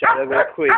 shot real quick.